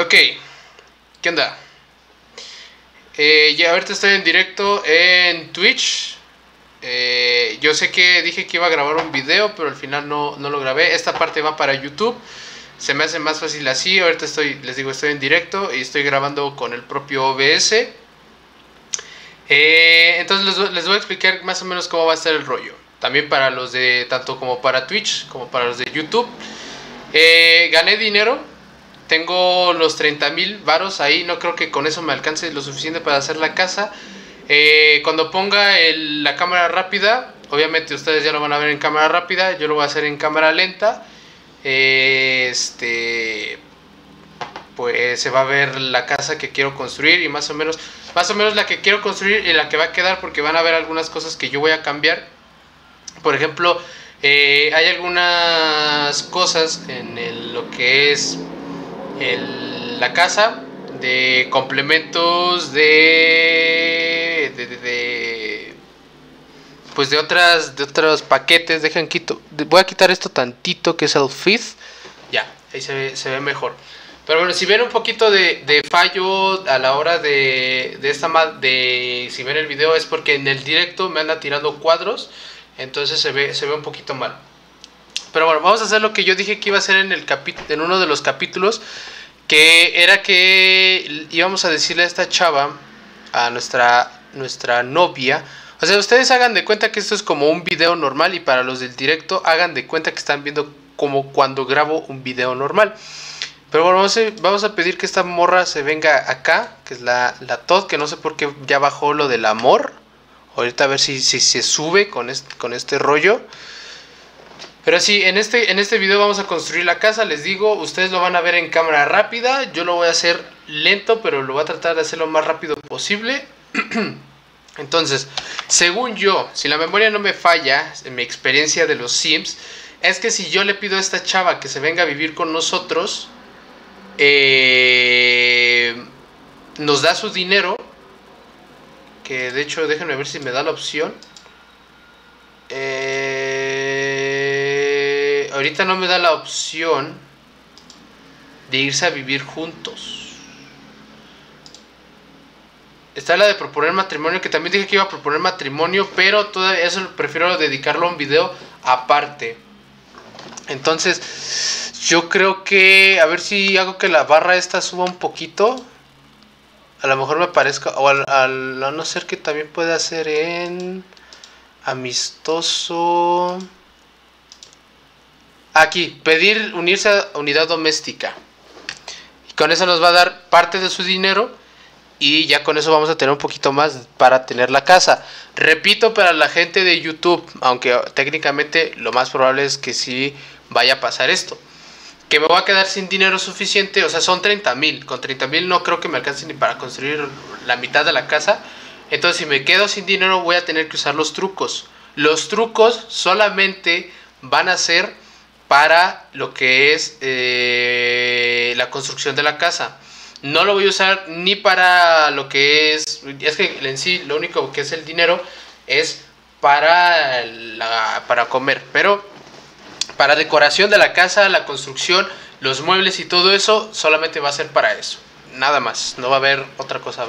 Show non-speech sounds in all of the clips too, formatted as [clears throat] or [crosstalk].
Ok, ¿qué onda? Eh, ya ahorita estoy en directo en Twitch. Eh, yo sé que dije que iba a grabar un video, pero al final no, no lo grabé. Esta parte va para YouTube. Se me hace más fácil así. Ahorita estoy, les digo, estoy en directo y estoy grabando con el propio OBS. Eh, entonces les, les voy a explicar más o menos cómo va a ser el rollo. También para los de, tanto como para Twitch como para los de YouTube. Gané dinero. Tengo los 30 mil varos ahí. No creo que con eso me alcance lo suficiente para hacer la casa. Eh, cuando ponga la cámara rápida, obviamente ustedes ya lo van a ver en cámara rápida. Yo lo voy a hacer en cámara lenta. Eh, este. Pues se va a ver la casa que quiero construir y más o menos. Más o menos la que quiero construir y la que va a quedar porque van a ver algunas cosas que yo voy a cambiar. Por ejemplo, eh, hay algunas cosas en lo que es la casa de complementos de, de, de- de- pues de otras de otros paquetes. Dejen quito voy a quitar esto tantito que es el feed. Ya ahí se ve, se ve mejor. Pero bueno si ven un poquito de, fallo a la hora de, de esta de si ven el video es porque en el directo me anda tirando cuadros entonces se ve se ve un poquito mal pero bueno, vamos a hacer lo que yo dije que iba a hacer en, el en uno de los capítulos, que era que íbamos a decirle a esta chava, a nuestra, nuestra novia, o sea, ustedes hagan de cuenta que esto es como un video normal y para los del directo hagan de cuenta que están viendo como cuando grabo un video normal. Pero bueno, vamos a, vamos a pedir que esta morra se venga acá, que es la, la Todd, que no sé por qué ya bajó lo del amor. Ahorita a ver si, si se sube con con este rollo. Pero sí, en este, en este video vamos a construir la casa, les digo, ustedes lo van a ver en cámara rápida, yo lo voy a hacer lento, pero lo voy a tratar de hacer lo más rápido posible. [clears throat] Entonces, según yo, si la memoria no me falla, en mi experiencia de los Sims, es que si yo le pido a esta chava que se venga a vivir con nosotros, eh, nos da su dinero, que de hecho déjenme ver si me da la opción. Ahorita no me da la opción de irse a vivir juntos. Está la de proponer matrimonio, que también dije que iba a proponer matrimonio, pero todavía eso prefiero dedicarlo a un video aparte. Entonces, yo creo que a ver si hago que la barra esta suba un poquito. A lo mejor me parezca, o al, a no ser que también pueda hacer en amistoso. Aquí, pedir unirse a unidad doméstica. Y con eso nos va a dar parte de su dinero y ya con eso vamos a tener un poquito más para tener la casa. Repito para la gente de YouTube, aunque técnicamente lo más probable es que sí vaya a pasar esto. Que me voy a quedar sin dinero suficiente, o sea, son 30 mil. Con 30 mil no creo que me alcance ni para construir la mitad de la casa. Entonces, si me quedo sin dinero, voy a tener que usar los trucos. Los trucos solamente van a ser para lo que es eh, la construcción de la casa. No lo voy a usar ni para lo que es. Es que en sí lo único que es el dinero es para, para comer. Pero para decoración de la casa, la construcción, los muebles y todo eso, solamente va a ser para eso. Nada más. No va a haber otra cosa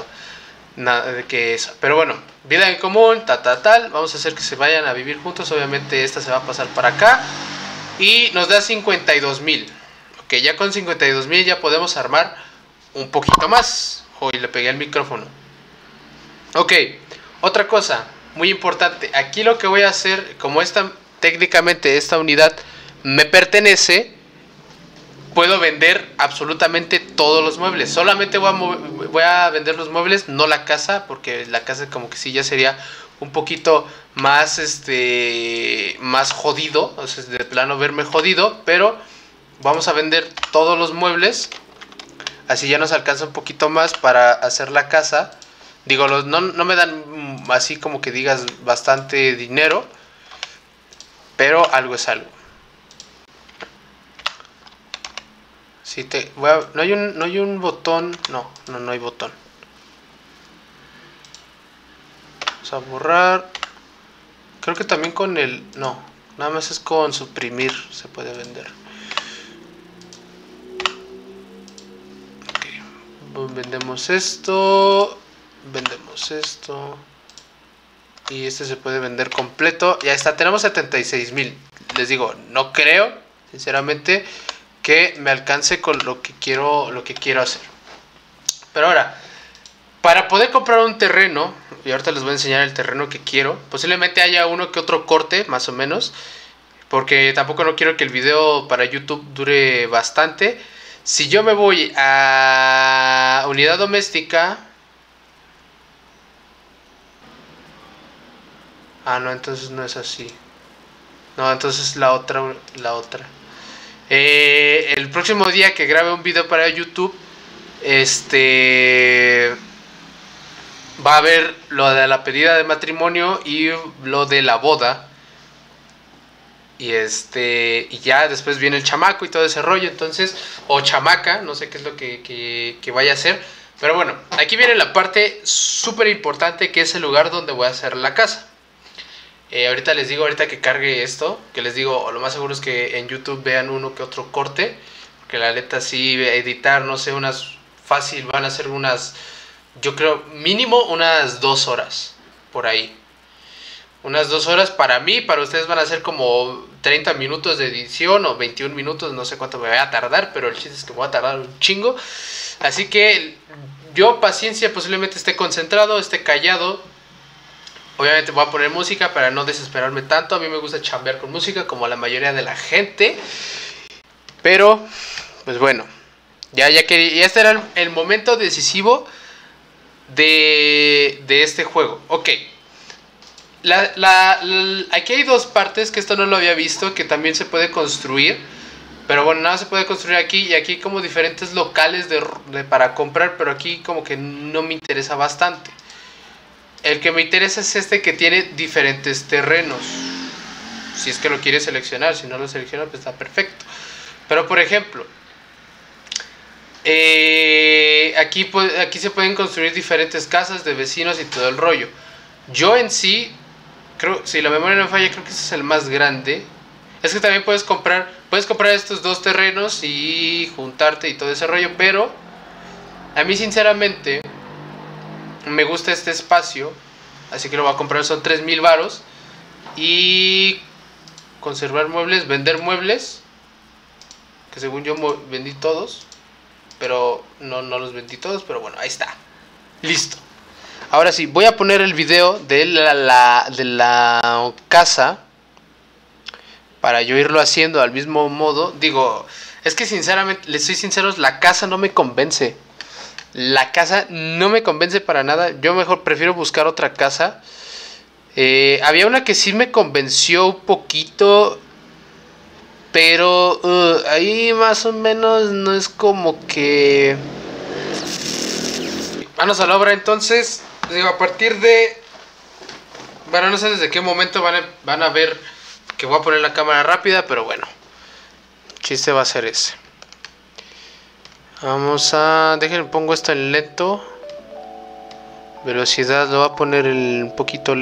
nada que eso. Pero bueno, vida en común, ta, ta, tal. Vamos a hacer que se vayan a vivir juntos. Obviamente esta se va a pasar para acá. Y nos da 52 mil. Ok, ya con 52 mil ya podemos armar un poquito más. Hoy le pegué el micrófono. Ok, otra cosa muy importante. Aquí lo que voy a hacer, como esta técnicamente esta unidad me pertenece, puedo vender absolutamente todos los muebles. Solamente voy a, voy a vender los muebles, no la casa, porque la casa como que sí ya sería un poquito más este más jodido, o de plano verme jodido, pero vamos a vender todos los muebles. Así ya nos alcanza un poquito más para hacer la casa. Digo, los, no, no me dan mm, así como que digas bastante dinero, pero algo es algo. Si te no hay un no hay un botón, no, no no hay botón. A borrar. Creo que también con el no, nada más es con suprimir se puede vender. Ok. vendemos esto, vendemos esto. Y este se puede vender completo. Ya está, tenemos 76 mil. Les digo, no creo, sinceramente, que me alcance con lo que quiero, lo que quiero hacer. Pero ahora, para poder comprar un terreno, y ahorita les voy a enseñar el terreno que quiero, posiblemente haya uno que otro corte, más o menos, porque tampoco no quiero que el video para YouTube dure bastante. Si yo me voy a unidad doméstica... Ah, no, entonces no es así. No, entonces la otra, la otra. Eh, el próximo día que grabe un video para YouTube, este va a haber lo de la pedida de matrimonio y lo de la boda. Y este. Y ya después viene el chamaco y todo ese rollo. Entonces. O chamaca. No sé qué es lo que, vaya a hacer. Pero bueno. Aquí viene la parte súper importante. Que es el lugar donde voy a hacer la casa. Eh, ahorita les digo, ahorita que cargue esto. Que les digo, lo más seguro es que en YouTube vean uno que otro corte. Porque la neta sí, editar, no sé, unas fácil. Van a ser unas yo creo mínimo unas dos horas por ahí. Unas dos horas para mí, para ustedes van a ser como 30 minutos de edición o 21 minutos, no sé cuánto me va a tardar, pero el chiste es que voy a tardar un chingo. Así que yo paciencia, posiblemente esté concentrado, esté callado. Obviamente voy a poner música para no desesperarme tanto. A mí me gusta chambear con música como a la mayoría de la gente. Pero, pues bueno, ya, ya que ya este era el momento decisivo de, este juego. Ok. La, aquí hay dos partes que esto no lo había visto, que también se puede construir. Pero bueno, nada se puede construir aquí y aquí como diferentes locales de, para comprar, pero aquí como que no me interesa bastante. El que me interesa es este que tiene diferentes terrenos. Si es que lo quiere seleccionar, si no lo selecciona, pues está perfecto. Pero por ejemplo, eh, aquí, aquí se pueden construir diferentes casas de vecinos y todo el rollo. Yo en sí, creo, si la memoria no me falla, creo que ese es el más grande. Es que también puedes comprar, puedes comprar estos dos terrenos y juntarte y todo ese rollo, pero a mí sinceramente me gusta este espacio, así que lo voy a comprar, son 3000 varos y conservar muebles, vender muebles, que según yo vendí todos pero no, no los vendí todos, pero bueno, ahí está. Listo. Ahora sí, voy a poner el video de la, de la casa para yo irlo haciendo al mismo modo. Digo, es que sinceramente, les soy sincero, la casa no me convence. La casa no me convence para nada. Yo mejor prefiero buscar otra casa. Eh, había una que sí me convenció un poquito. Pero uh, ahí más o menos no es como que... Vamos a la obra entonces. Digo, a partir de... Bueno, no sé desde qué momento van a, van a ver que voy a poner la cámara rápida, pero bueno. Chiste va a ser ese. Vamos a... Déjenme pongo esto en lento. Velocidad, lo voy a poner un poquito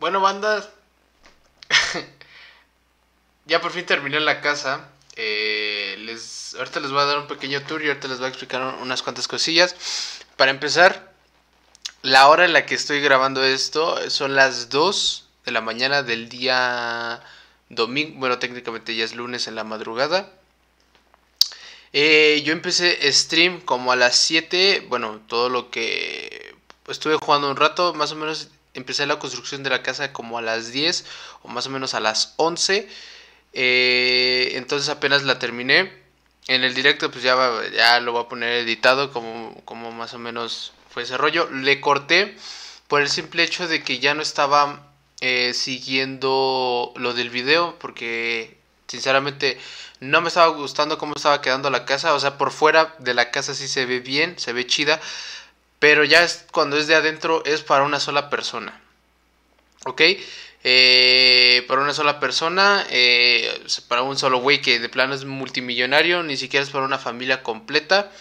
Bueno, banda. [laughs] ya por fin terminé la casa. Eh, les, ahorita les voy a dar un pequeño tour y ahorita les voy a explicar unas cuantas cosillas. Para empezar, la hora en la que estoy grabando esto son las 2 de la mañana del día domingo. Bueno, técnicamente ya es lunes en la madrugada. Eh, yo empecé stream como a las 7. Bueno, todo lo que estuve jugando un rato, más o menos empecé la construcción de la casa como a las 10 o más o menos a las 11. Eh, entonces apenas la terminé. En el directo pues ya, ya lo voy a poner editado como, como más o menos fue ese rollo. Le corté por el simple hecho de que ya no estaba eh, siguiendo lo del video porque sinceramente no me estaba gustando cómo estaba quedando la casa. O sea, por fuera de la casa sí se ve bien, se ve chida. Pero ya es, cuando es de adentro es para una sola persona. ¿Ok? Eh, para una sola persona, eh, para un solo güey que de plano es multimillonario, ni siquiera es para una familia completa.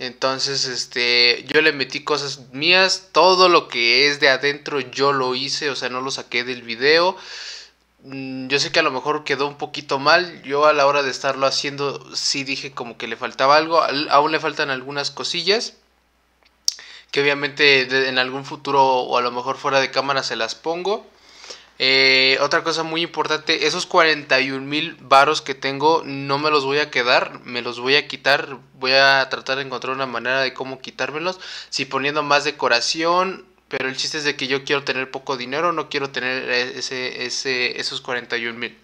Entonces, este, yo le metí cosas mías, todo lo que es de adentro yo lo hice, o sea, no lo saqué del video. Mm, yo sé que a lo mejor quedó un poquito mal, yo a la hora de estarlo haciendo sí dije como que le faltaba algo, aún le faltan algunas cosillas que obviamente en algún futuro o a lo mejor fuera de cámara se las pongo. Eh, otra cosa muy importante, esos 41 mil varos que tengo no me los voy a quedar, me los voy a quitar, voy a tratar de encontrar una manera de cómo quitármelos, si poniendo más decoración, pero el chiste es de que yo quiero tener poco dinero, no quiero tener ese, ese, esos 41 mil.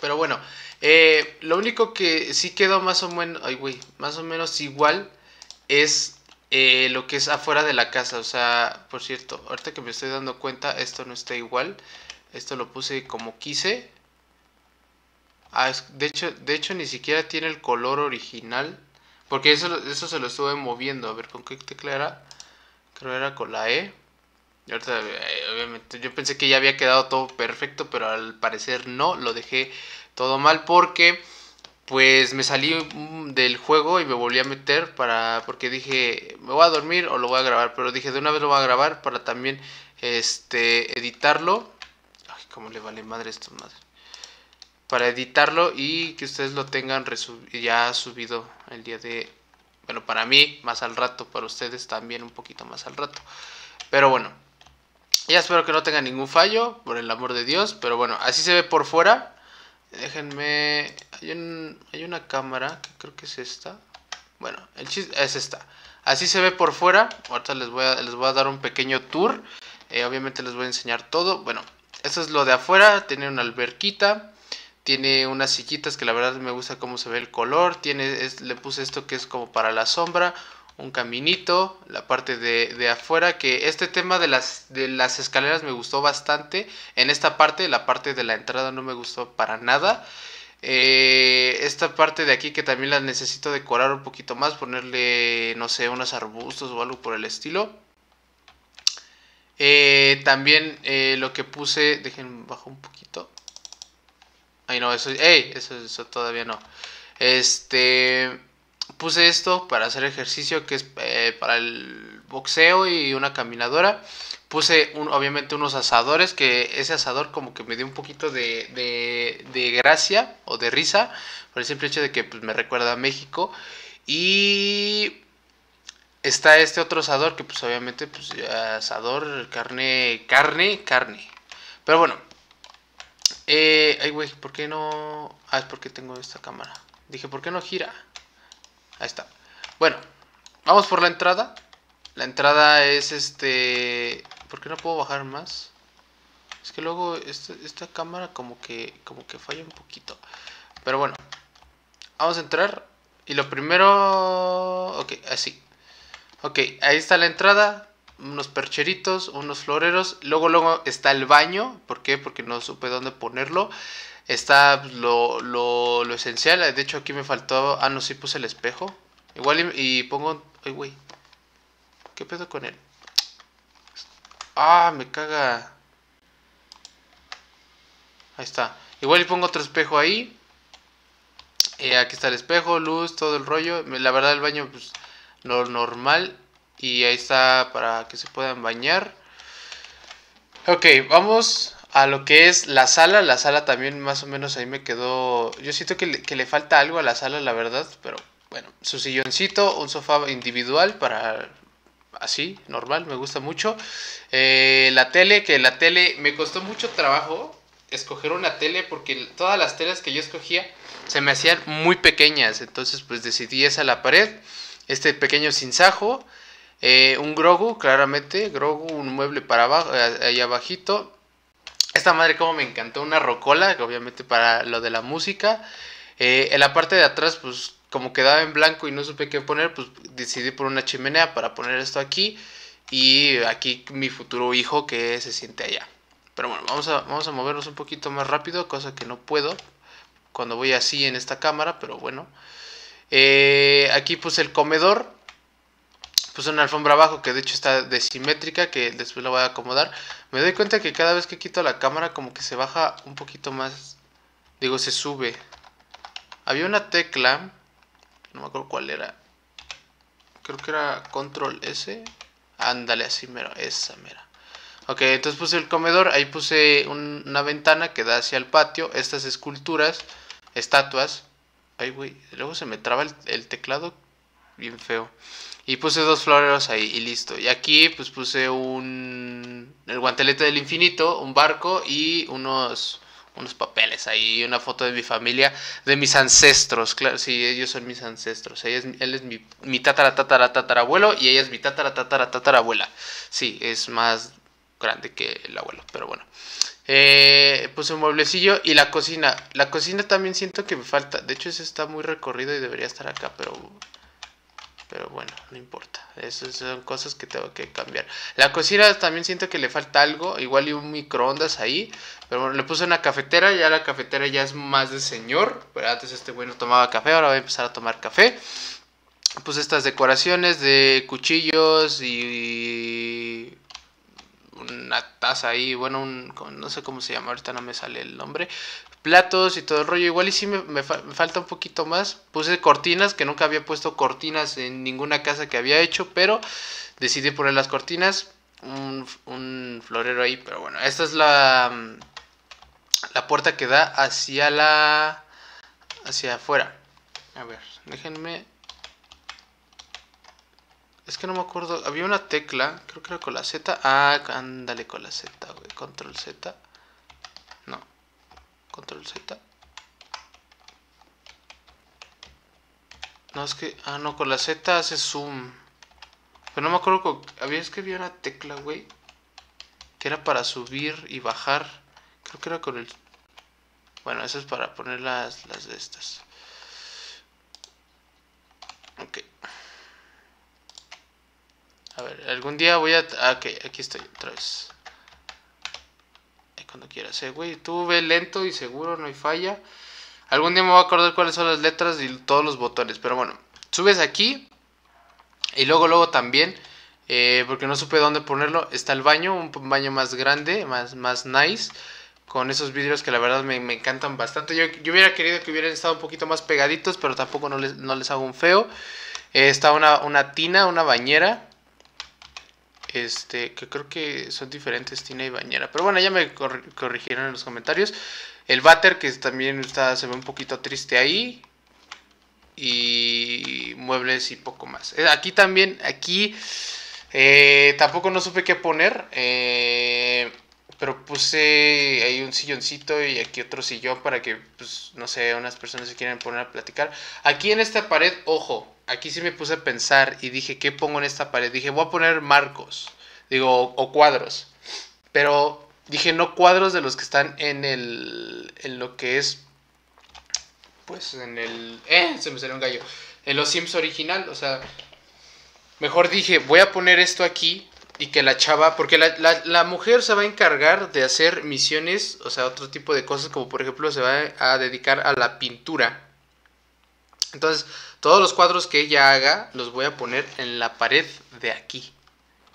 Pero bueno, eh, lo único que sí quedó más o menos, ay más o menos igual es eh, lo que es afuera de la casa. O sea, por cierto, ahorita que me estoy dando cuenta, esto no está igual. Esto lo puse como quise. Ah, de, hecho, de hecho, ni siquiera tiene el color original. Porque eso, eso se lo estuve moviendo. A ver, ¿con qué tecla era? Creo era con la E. Eh, obviamente, yo pensé que ya había quedado todo perfecto, pero al parecer no. Lo dejé todo mal porque pues me salí del juego y me volví a meter para porque dije me voy a dormir o lo voy a grabar pero dije de una vez lo voy a grabar para también este editarlo ay cómo le vale madre esto madre. Para editarlo y que ustedes lo tengan ya subido el día de bueno para mí más al rato para ustedes también un poquito más al rato. Pero bueno ya espero que no tenga ningún fallo por el amor de Dios pero bueno así se ve por fuera Déjenme. Hay, hay una cámara que creo que es esta. Bueno, el chiste es esta. Así se ve por fuera. Ahorita les voy a, les voy a dar un pequeño tour. Eh, obviamente les voy a enseñar todo. Bueno, esto es lo de afuera. Tiene una alberquita. Tiene unas sillitas que la verdad me gusta cómo se ve el color. Tiene, le puse esto que es como para la sombra un caminito, la parte de, afuera, que este tema de las, de las escaleras me gustó bastante. En esta parte, la parte de la entrada no me gustó para nada. Eh, esta parte de aquí que también la necesito decorar un poquito más, ponerle, no sé, unos arbustos o algo por el estilo. Eh, también eh, lo que puse, dejen bajo un poquito. Ay no, eso, ey, eso, eso todavía no. Este, puse esto para hacer ejercicio que es eh, para el boxeo y una caminadora. Puse obviamente unos asadores que ese asador como que me dio un poquito de, de, gracia o de risa por el simple hecho de que pues, me recuerda a México. Y está este otro asador que pues obviamente pues asador, carne, carne, carne. Pero bueno. Eh, ay güey, ¿por qué no? Ah, es porque tengo esta cámara. Dije, ¿por qué no gira? Ahí está. Bueno, vamos por la entrada. La entrada es este... ¿Por qué no puedo bajar más? Es que luego este, esta, cámara como que, como que falla un poquito. Pero bueno, vamos a entrar. Y lo primero... Ok, así. Ok, ahí está la entrada. Unos percheritos, unos floreros. Luego, luego está el baño. ¿Por qué? Porque no supe dónde ponerlo está lo, lo, lo, esencial. De hecho, aquí me faltó. Ah, no, sí puse el espejo. Igual y, pongo. Ay, güey. ¿Qué pedo con él? Ah, me caga. Ahí está. Igual y pongo otro espejo ahí. Eh, aquí está el espejo, luz, todo el rollo. La verdad, el baño, pues, lo normal. Y ahí está para que se puedan bañar. Ok, vamos a lo que es la sala. La sala también más o menos ahí me quedó... Yo siento que le, que le falta algo a la sala, la verdad, pero bueno, su silloncito, un sofá individual para así, normal, me gusta mucho. Eh, la tele, que la tele me costó mucho trabajo escoger una tele porque todas las teles que yo escogía se me hacían muy pequeñas. Entonces pues decidí esa la pared. Este pequeño sinsajo. Eh, un Grogu, claramente. Grogu, un mueble para abajo, eh, ahí abajito. Esta madre como me encantó, una rocola, obviamente para lo de la música. Eh, en la parte de atrás, pues como quedaba en blanco y no supe qué poner, pues decidí por una chimenea para poner esto aquí. Y aquí mi futuro hijo que se siente allá. Pero bueno, vamos a, vamos a movernos un poquito más rápido, cosa que no puedo cuando voy así en esta cámara, pero bueno. Aquí puse el comedor, puse una alfombra abajo que de hecho está desimétrica, que después la voy a acomodar. Me doy cuenta que cada vez que quito la cámara como que se baja un poquito más, digo, se sube. Había una tecla, no me acuerdo cuál era, creo que era control S, ándale así mero, esa mera. Ok, entonces puse el comedor, ahí puse una ventana que da hacia el patio, estas esculturas, estatuas. Ay, güey, luego se me traba el, teclado bien feo. Y puse dos floreros ahí y listo. Y aquí pues puse un... el guantelete del infinito, un barco y unos unos papeles ahí, una foto de mi familia, de mis ancestros, claro, sí, ellos son mis ancestros, ella es, él es mi, mi tatara, tatara, tatarabuelo y ella es mi tatara, tatara, tatarabuela, sí, es más grande que el abuelo, pero bueno. Eh, puse un mueblecillo y la cocina. La cocina también siento que me falta. De hecho, ese está muy recorrido y debería estar acá, pero. Pero bueno, no importa. Esas son cosas que tengo que cambiar. La cocina también siento que le falta algo. Igual y un microondas ahí. Pero bueno, le puse una cafetera. Ya la cafetera ya es más de señor. Pero antes este bueno tomaba café. Ahora voy a empezar a tomar café. Puse estas decoraciones de cuchillos y una taza ahí, bueno, un, no sé cómo se llama, ahorita no me sale el nombre, platos y todo el rollo, igual y sí me, falta un poquito más, puse cortinas, que nunca había puesto cortinas en ninguna casa que había hecho, pero decidí poner las cortinas, un, un florero ahí, pero bueno, esta es la, la puerta que da hacia la, hacia afuera, a ver, déjenme es que no me acuerdo. Había una tecla, creo que era con la Z. Ah, ándale con la Z, güey. Control Z. No. Control Z. No, es que. Ah, no, con la Z hace zoom. Pero no me acuerdo. Había, es que había una tecla, güey. Que era para subir y bajar. Creo que era con el. Bueno, eso es para poner las, las de estas. Ok. A ver, algún día voy a... Ah, ok, aquí estoy otra vez. Cuando quieras, eh, güey. Tú ve lento y seguro, no hay falla. Algún día me voy a acordar cuáles son las letras y todos los botones. Pero bueno, subes aquí. Y luego, luego también, eh, porque no supe dónde ponerlo, está el baño. Un baño más grande, más, más nice. Con esos vidrios que la verdad me, encantan bastante. Yo, yo, hubiera querido que hubieran estado un poquito más pegaditos, pero tampoco no les, no les hago un feo. Eh, está una, una tina, una bañera este, que creo que son diferentes, tina y bañera. Pero bueno, ya me corrigieron en los comentarios. El váter, que también está, se ve un poquito triste ahí. Y muebles y poco más. Eh, aquí también, aquí eh, tampoco no supe qué poner. Eh, pero puse ahí un silloncito y aquí otro sillón para que, pues, no sé, unas personas se quieran poner a platicar. Aquí en esta pared, ojo, aquí sí me puse a pensar y dije, ¿qué pongo en esta pared? Dije, voy a poner marcos, digo, o, cuadros. Pero dije, no cuadros de los que están en el, en lo que es, pues, en el, eh, se me salió un gallo, en los Sims original, o sea, mejor dije, voy a poner esto aquí y que la chava, porque la, la, mujer se va a encargar de hacer misiones, o sea, otro tipo de cosas, como por ejemplo se va a dedicar a la pintura. Entonces, todos los cuadros que ella haga los voy a poner en la pared de aquí.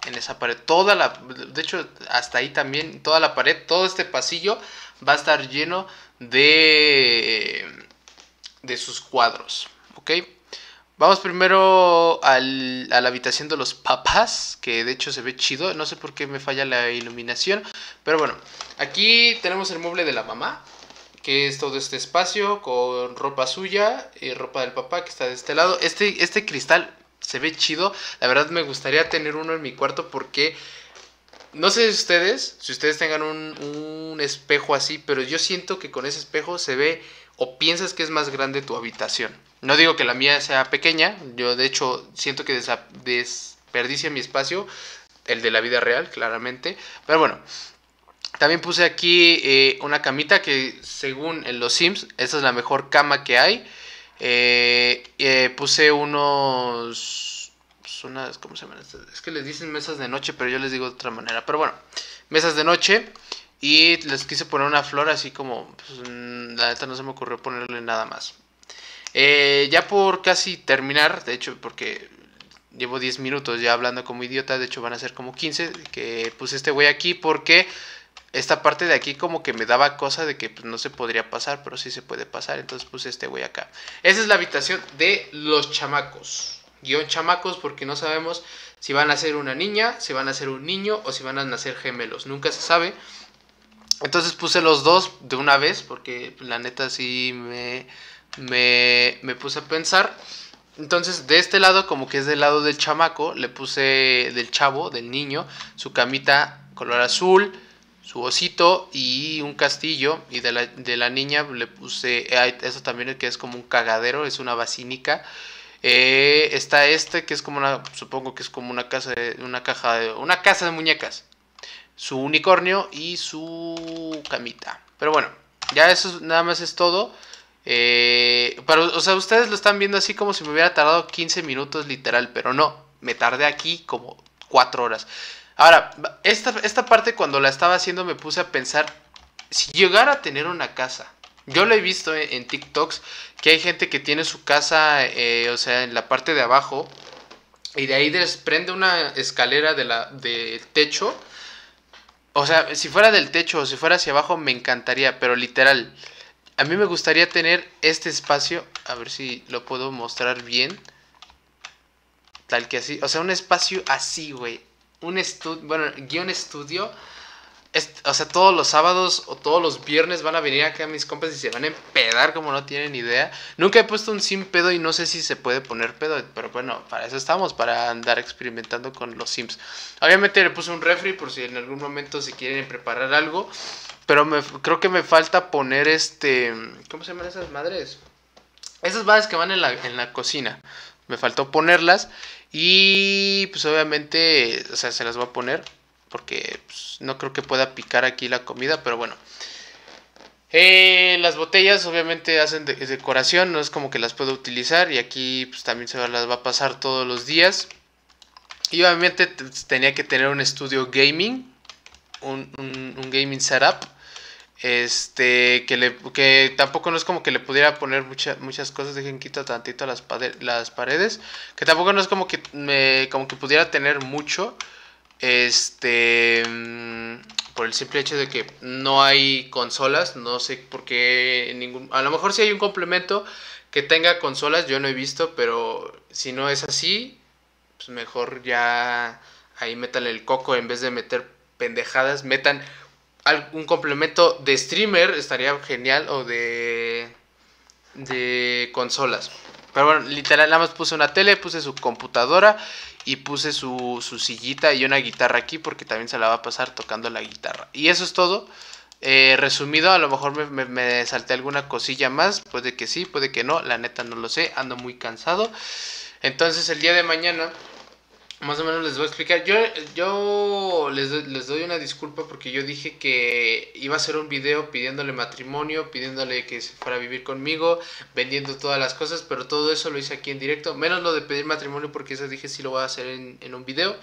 En esa pared. Toda la. De hecho, hasta ahí también. Toda la pared. Todo este pasillo va a estar lleno de. de sus cuadros. ¿Ok? Vamos primero al, a la habitación de los papás, que de hecho se ve chido. No sé por qué me falla la iluminación. Pero bueno, aquí tenemos el mueble de la mamá, que es todo este espacio con ropa suya y ropa del papá que está de este lado. Este, este cristal se ve chido. La verdad me gustaría tener uno en mi cuarto porque... No sé si ustedes, si ustedes tengan un, un espejo así, pero yo siento que con ese espejo se ve o piensas que es más grande tu habitación. No digo que la mía sea pequeña, yo de hecho siento que desperdicia mi espacio, el de la vida real, claramente. Pero bueno, también puse aquí eh, una camita que según en los Sims, esa es la mejor cama que hay. Eh, eh, puse unos... Pues unas, ¿Cómo se llaman? Es que les dicen mesas de noche, pero yo les digo de otra manera. Pero bueno, mesas de noche. Y les quise poner una flor así como... Pues, mm, la neta no se me ocurrió ponerle nada más. Eh, ya por casi terminar, de hecho, porque llevo 10 minutos ya hablando como idiota, de hecho van a ser como 15, que puse este güey aquí porque esta parte de aquí como que me daba cosa de que pues, no se podría pasar, pero sí se puede pasar, entonces puse este güey acá. Esa es la habitación de los chamacos. Guión chamacos porque no sabemos si van a ser una niña, si van a ser un niño o si van a nacer gemelos. Nunca se sabe. Entonces puse los dos de una vez porque pues, la neta sí me me, puse a pensar. Entonces, de este lado, como que es del lado del chamaco, le puse del chavo, del niño, su camita color azul, su osito y un castillo. Y de la, de la niña le puse, eso también que es como un cagadero, es una basínica. Eh, está este que es como una, supongo que es como una casa, de, una caja, de, una casa de muñecas. Su unicornio y su camita. Pero bueno, ya eso nada más es todo. Eh, pero, o sea, ustedes lo están viendo así como si me hubiera tardado 15 minutos literal, pero no, me tardé aquí como 4 horas. Ahora, esta, esta parte cuando la estaba haciendo me puse a pensar, si llegara a tener una casa, yo lo he visto en, TikToks, que hay gente que tiene su casa, eh, o sea, en la parte de abajo, y de ahí desprende una escalera de la, del techo. O sea, si fuera del techo o si fuera hacia abajo, me encantaría, pero literal, a mí me gustaría tener este espacio, a ver si lo puedo mostrar bien. Tal que así, o sea, un espacio así, güey. Un estudio, bueno, guion estudio. o sea, todos los sábados o todos los viernes van a venir acá mis compas y se van a empedar como no tienen idea. Nunca he puesto un sin pedo y no sé si se puede poner pedo, pero bueno, para eso estamos, para andar experimentando con los sims. Obviamente le puse un refri por si en algún momento se quieren preparar algo. Pero me, creo que me falta poner este. ¿Cómo se llaman esas madres? Esas madres que van en la, en la cocina. Me faltó ponerlas. Y pues obviamente, o sea, se las voy a poner. Porque pues, no creo que pueda picar aquí la comida. Pero bueno. Eh, las botellas obviamente hacen decoración. No es como que las puedo utilizar. Y aquí pues también se las va a pasar todos los días. Y obviamente tenía que tener un estudio gaming. Un, un gaming setup este, que, le, que tampoco no es como que le pudiera poner muchas cosas, dejen quito tantito las, las paredes, que tampoco no es como que, me, como que pudiera tener mucho, este, mm, por el simple hecho de que no hay consolas, no sé por qué ningún, a lo mejor si hay un complemento que tenga consolas, yo no he visto, pero si no es así, pues mejor ya ahí metan el coco en vez de meter pendejadas, metan algún complemento de streamer estaría genial o de de consolas. Pero bueno, literal nada más puse una tele, puse su computadora y puse su, su sillita y una guitarra aquí porque también se la va a pasar tocando la guitarra. Y eso es todo. Eh, resumido, a lo mejor me, me, salté alguna cosilla más. Puede que sí, puede que no. La neta no lo sé. Ando muy cansado. Entonces el día de mañana más o menos les voy a explicar. Yo, yo les, les, doy una disculpa porque yo dije que iba a hacer un video pidiéndole matrimonio, pidiéndole que se fuera a vivir conmigo, vendiendo todas las cosas, pero todo eso lo hice aquí en directo. Menos lo de pedir matrimonio porque eso dije sí lo voy a hacer en, en un video.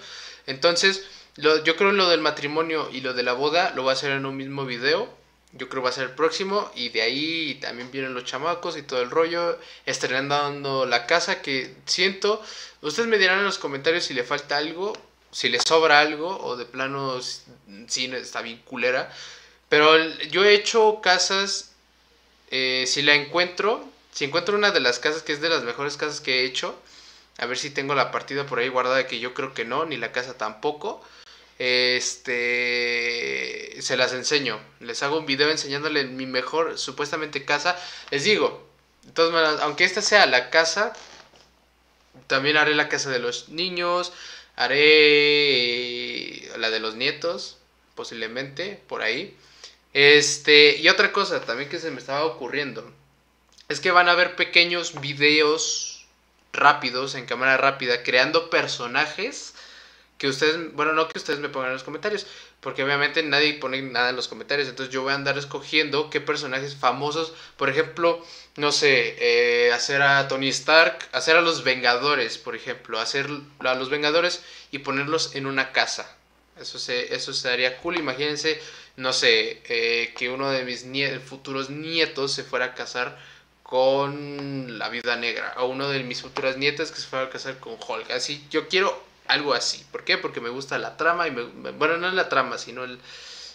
Entonces, lo, yo creo lo del matrimonio y lo de la boda lo voy a hacer en un mismo video. Yo creo que va a ser el próximo. Y de ahí también vienen los chamacos y todo el rollo. Estrenando la casa que siento. Ustedes me dirán en los comentarios si le falta algo. Si le sobra algo. O de plano sí está bien culera. Pero yo he hecho casas. Eh, si la encuentro. Si encuentro una de las casas que es de las mejores casas que he hecho, a ver si tengo la partida por ahí guardada, que yo creo que no, ni la casa tampoco. Este, se las enseño. Les hago un video enseñándole mi mejor, supuestamente casa. Les digo, de aunque esta sea la casa, también haré la casa de los niños, haré la de los nietos, posiblemente, por ahí. Este, y otra cosa también que se me estaba ocurriendo, es que van a ver pequeños videos rápidos, en cámara rápida, creando personajes que ustedes, bueno, no que ustedes me pongan en los comentarios, porque obviamente nadie pone nada en los comentarios, entonces yo voy a andar escogiendo qué personajes famosos, por ejemplo, no sé, eh, hacer a Tony Stark, hacer a los Vengadores, por ejemplo, hacer a los Vengadores y ponerlos en una casa. Eso, se, eso sería cool, imagínense, no sé, eh, que uno de mis futuros nietos se fuera a casar con la vida negra, o uno de mis futuras nietas que se fuera a casar con Hulk, así, yo quiero algo así. ¿Por qué? Porque me gusta la trama y me, bueno, no la trama, sino el,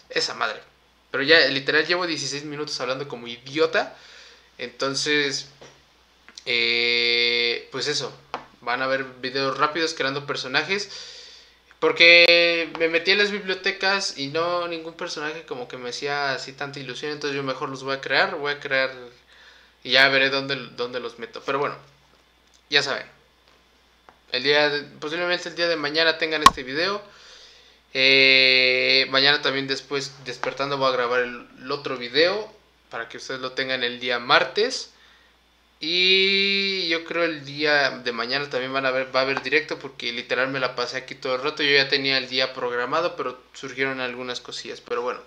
esa madre. Pero ya literal llevo 16 minutos hablando como idiota. Entonces, eh, pues eso, van a ver videos rápidos creando personajes. Porque me metí en las bibliotecas y no ningún personaje como que me hacía así tanta ilusión. Entonces yo mejor los voy a crear, voy a crear y ya veré dónde, dónde los meto. Pero bueno, ya saben. El día posiblemente el día de mañana tengan este video. Eh, mañana también después despertando voy a grabar el, otro video para que ustedes lo tengan el día martes. Y yo creo el día de mañana también van a ver, va a haber directo porque literal me la pasé aquí todo el rato. Yo ya tenía el día programado, pero surgieron algunas cosillas. Pero bueno,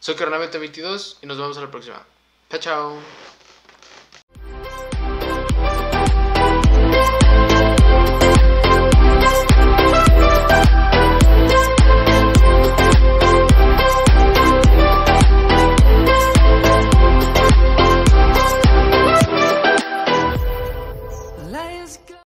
soy Carnamento22 y nos vemos a la próxima. Chao, chao.